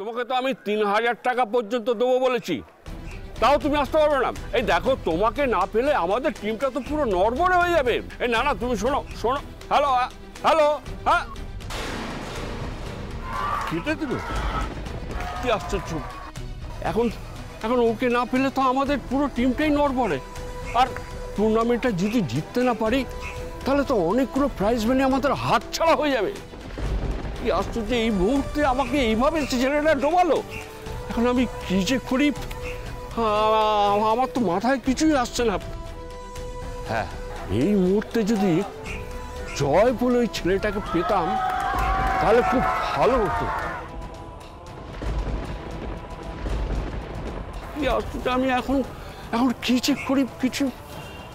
তোমাকে তো আমি তিন হাজার টাকা পর্যন্ত দেবো বলেছি। তাও তুমি আসতে পারবে না। এই দেখো তোমাকে না পেলে আমাদের টিমটা তো পুরো নড়বড়ে হয়ে যাবে। এই না না তুমি শোনো শোনো। হ্যালো হ্যালো হ্যাঁ কেটে দিল কি আশ্চর্য। এখন এখন ওকে না পেলে তো আমাদের পুরো টিমটাই নড়বড়ে। আর টুর্নামেন্টটা যদি জিততে না পারি তাহলে তো অনেকগুলো প্রাইজ মানি আমাদের হাত ছাড়া হয়ে যাবে। কি আশ্চর্য এই মুহূর্তে আমাকে এইভাবে ছেলেটা ডোবালো? এখন আমি কি যে করি? আমার তো মাথায় কিছুই আসছে না। হ্যাঁ এই মুহূর্তে যদি জয় বলে ওই ছেলেটাকে পেতাম তাহলে খুব ভালো হতো। কি আশ্চর্য আমি এখন এখন কি যে করি কিছু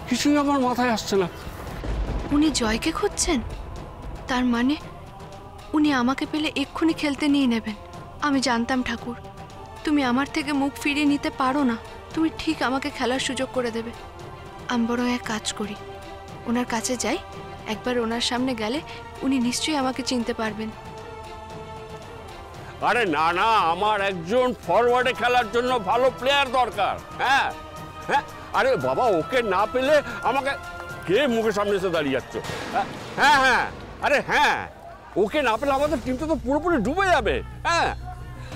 কিছুই আমার মাথায় আসছে না। উনি জয়কে খুঁজছেন? তার মানে উনি আমাকে পেলে এক্ষুনি খেলতে নিয়ে নেবেন। আমি জানতাম ঠাকুর, তুমি আমার থেকে মুখ ফিরিয়ে নিতে পারো না। তুমি ঠিক আমাকে খেলার সুযোগ করে দেবে। আমি বড় এক কাজ করি। ওনার কাছে যাই, একবার ওনার সামনে গেলে উনি নিশ্চয়ই আমাকে চিনতে পারবেন। আরে না না, আমার একজন ফরওয়ার্ডে খেলার জন্য ভালো প্লেয়ার দরকার। হ্যাঁ হ্যাঁ আরে বাবা, ওকে না পেলে আমাকে কে মুখের সামনে এসে দাঁড়িয়ে যাচ্ছ? হ্যাঁ হ্যাঁ আরে হ্যাঁ ওকে না পেলে আমাদের টিমটা তো পুরোপুরি ডুবে যাবে। হ্যাঁ?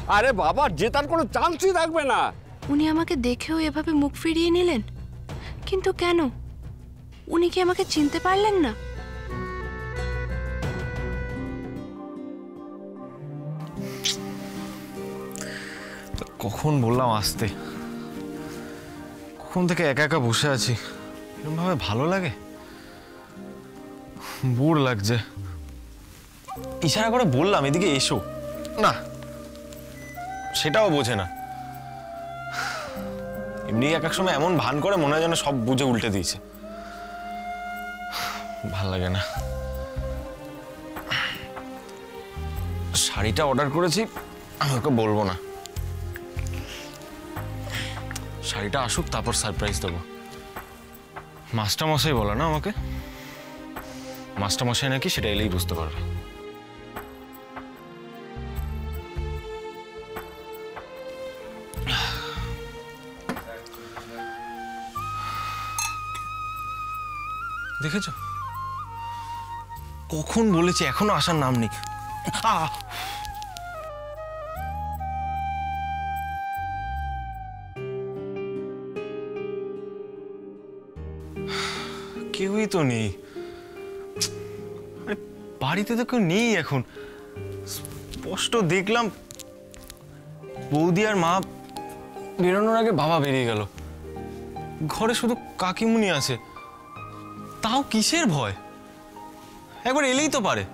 আরে বাবা জেতার কোনো চান্সই থাকবে না। উনি আমাকে দেখেও এভাবে মুখ ফিরিয়ে নিলেন? কিন্তু কেন? উনি কি আমাকে চিনতে পারলেন না? কখন বললাম আসতে? কখন থেকে একা একা বসে আছি? এরকমভাবে ভালো লাগে? বোর লাগছে। ইশারা করে বললাম এদিকে এসো। না। সেটাও বোঝে না। এমনি এক এক সময় এমন ভান করে মনে হয় যেন সব বুঝে উল্টে দিয়েছে। ভালো লাগে না। শাড়িটা অর্ডার করেছি আমি ওকে বলব না। শাড়িটা আসুক তারপর সারপ্রাইজ দেবো। মাস্টারমশাই বলো না আমাকে? মাস্টারমশাই নাকি সেটা এলেই বুঝতে পারবে। দেখেছ? কখন বলেছি, এখনও আসার নাম নেই। কেউই তো নেই। আরে, বাড়িতে তো কেউ নেই এখন। স্পষ্ট দেখলাম, বৌদি আর মা বেরোনোর আগে বাবা বেরিয়ে গেল। ঘরে শুধু কাকিমুনি আছে। তাও কিসের ভয়? একবার এলেই তো পারে।